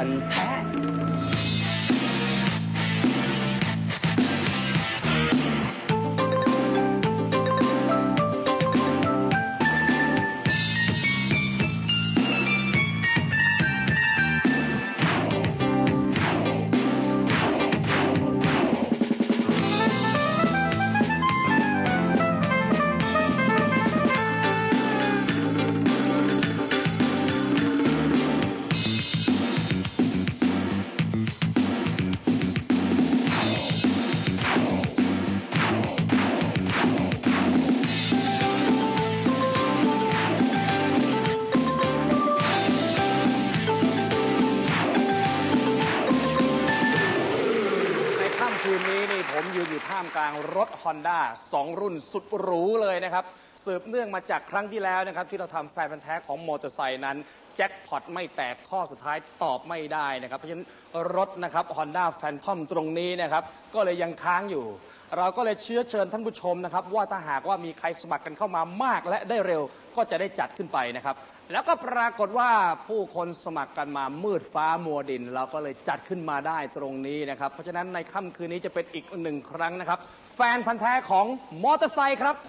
พันธุ์แท้ ผมยืนอยู่ท่ามกลางรถ Honda 2 รุ่นสุดหรูเลยนะครับ สืบเนื่องมาจากครั้งที่แล้วนะครับ ที่เราทำแฟนพันธ์แท้ของมอเตอร์ไซค์นั้น แจ็คพอตไม่แตกข้อสุดท้ายตอบไม่ได้นะครับ เพราะฉะนั้นรถนะครับ Honda Phantom ตรงนี้นะครับ ก็เลยยังค้างอยู่ เราก็เลยเชื้อเชิญท่านผู้ชมนะครับ ว่าถ้าหากว่ามีใครสมัครกันเข้ามามากและได้เร็วก็จะได้จัดขึ้นไปนะครับ แล้วก็ปรากฏว่าผู้คนสมัครกันมามืดฟ้ามัวดิน เราก็เลยจัดขึ้นมาได้ตรงนี้นะครับ เพราะฉะนั้นในค่ำคืนนี้จะเป็นอีกหนหนึ่งครั้งนะครับ แฟนพันธ์แท้ของมอเตอร์ไซค์ครับ